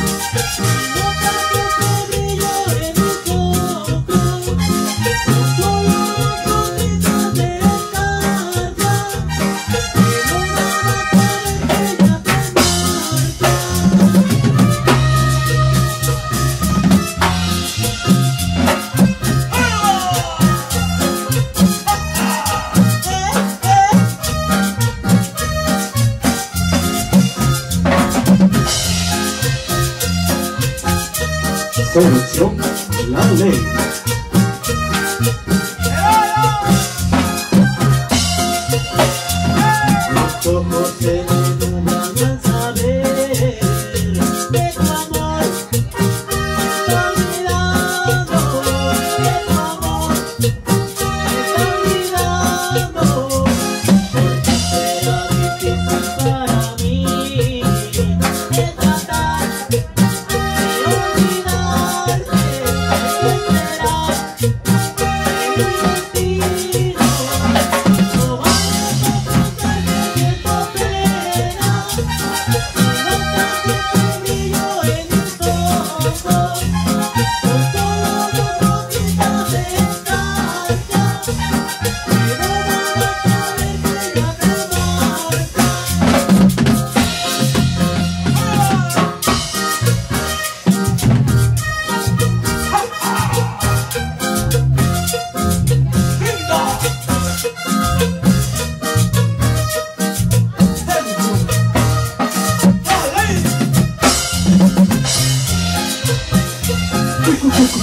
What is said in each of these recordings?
Whoa! そうですよ。ラブね。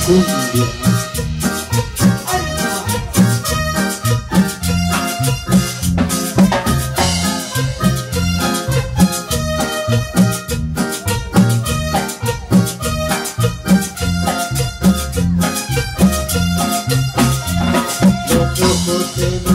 cumbia. Yo, yo, yo, yo.